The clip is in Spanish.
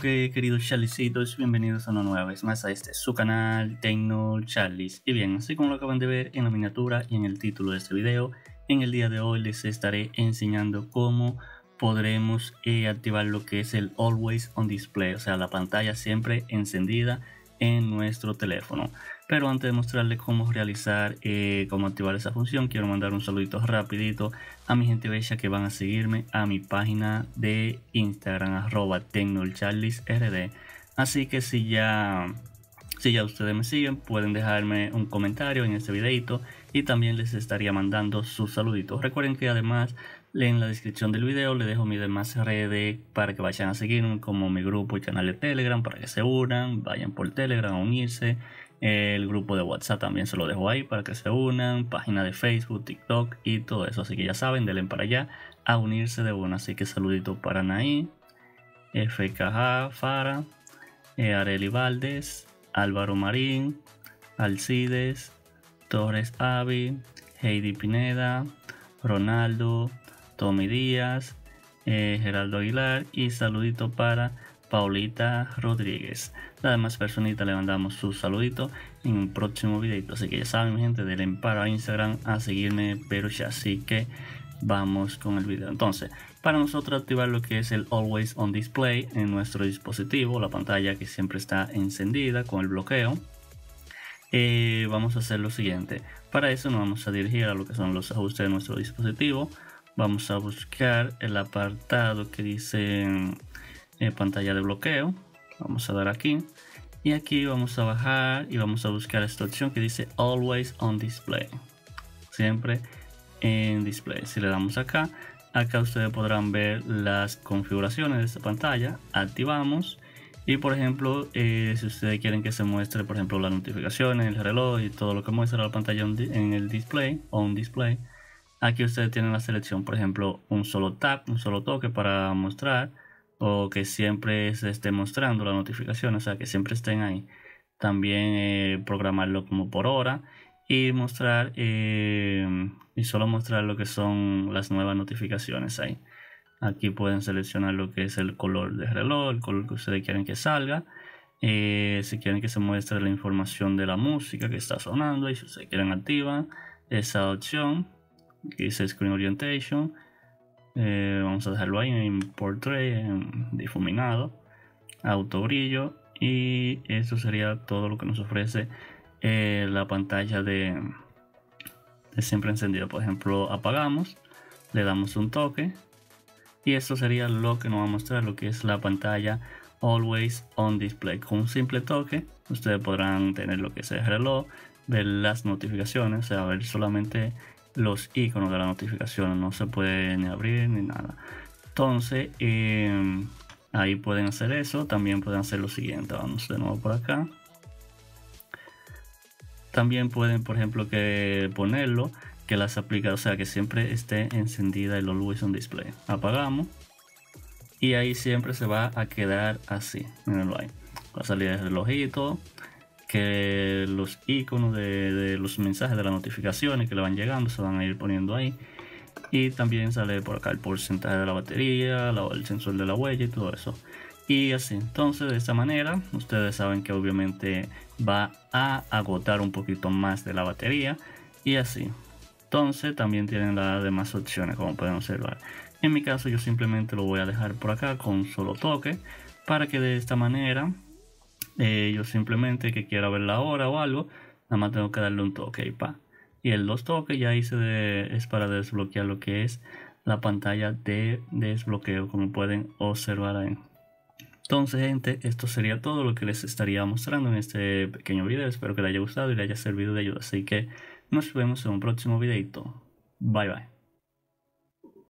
Ok, queridos Charlisitos, bienvenidos una nueva vez más a este su canal Tecno Charlis. Y bien, así como lo acaban de ver en la miniatura y en el título de este video, en el día de hoy les estaré enseñando cómo podremos eh, activar lo que es el Always on Display, o sea, la pantalla siempre encendida en nuestro teléfono. Pero antes de mostrarles cómo realizar, eh, cómo activar esa función, quiero mandar un saludito rapidito a mi gente bella que van a seguirme a mi página de Instagram, arroba tecnolcharlisrd. Así que si ya, si ya ustedes me siguen, pueden dejarme un comentario en este videito y también les estaría mandando sus saluditos. Recuerden que además en la descripción del video les dejo mis demás redes para que vayan a seguirme como mi grupo y canal de Telegram para que se unan, vayan por Telegram a unirse. El grupo de WhatsApp también se lo dejo ahí para que se unan, página de Facebook, TikTok y todo eso. Así que ya saben, denle para allá a unirse de una. Así que saludito para Naí, FKJ, Fara, eh, Areli Valdés, Álvaro Marín, Alcides, Torres Avi, Heidi Pineda, Ronaldo, Tommy Díaz, eh, Geraldo Aguilar y saludito para Paulita Rodríguez. Las demás personitas le mandamos su saludito en un próximo videito. Así que ya saben, gente, denle para Instagram a seguirme, pero ya así que vamos con el video. Entonces, para nosotros activar lo que es el Always on Display en nuestro dispositivo, la pantalla que siempre está encendida con el bloqueo, eh, vamos a hacer lo siguiente. Para eso nos vamos a dirigir a lo que son los ajustes de nuestro dispositivo vamos a buscar el apartado que dice eh, pantalla de bloqueo. Vamos a dar aquí. Y aquí vamos a bajar y vamos a buscar esta opción que dice always on display. Siempre en display. Si le damos acá acá ustedes podrán ver las configuraciones de esta pantalla. Activamos. Y por ejemplo eh, si ustedes quieren que se muestre por ejemplo las notificaciones el reloj y todo lo que muestra la pantalla en el display on display Aquí ustedes tienen la selección, por ejemplo, un solo tap, un solo toque para mostrar o que siempre se esté mostrando la notificación, o sea, que siempre estén ahí. También eh, programarlo como por hora y mostrar eh, y solo mostrar lo que son las nuevas notificaciones ahí. Aquí pueden seleccionar lo que es el color del reloj, el color que ustedes quieren que salga. Eh, si quieren que se muestre la información de la música que está sonando y si ustedes quieren activar esa opción que dice Screen Orientation. Eh, vamos a dejarlo ahí en Portrait, en difuminado, auto brillo. Y eso sería todo lo que nos ofrece eh, la pantalla de, siempre encendido. Por ejemplo, apagamos, le damos un toque. Y esto sería lo que nos va a mostrar lo que es la pantalla Always on Display. Con un simple toque, ustedes podrán tener lo que es el reloj, ver las notificaciones, o sea, ver solamente los iconos de la notificación no se puede ni abrir ni nada. Entonces em, ahí pueden hacer eso también pueden hacer lo siguiente vamos de nuevo por acá. También pueden por ejemplo que ponerlo que las aplica o sea que siempre esté encendida el always on display. Apagamos y ahí siempre se va a quedar así mírenlo ahí. Va a salir el relojito que los iconos de, los mensajes de las notificaciones que le van llegando se van a ir poniendo ahí. Y también sale por acá el porcentaje de la batería el sensor de la huella y todo eso. Y así entonces de esta manera ustedes saben que obviamente va a agotar un poquito más de la batería. Y así entonces también tienen las demás opciones como pueden observar. En mi caso yo simplemente lo voy a dejar por acá con solo toque para que de esta manera eh, yo simplemente que quiera ver la hora o algo, nada más tengo que darle un toque y pa. Y el dos toques ya hice es para desbloquear lo que es la pantalla de desbloqueo, como pueden observar ahí. Entonces, gente, esto sería todo lo que les estaría mostrando en este pequeño video. Espero que les haya gustado y les haya servido de ayuda. Así que nos vemos en un próximo videito. Bye bye.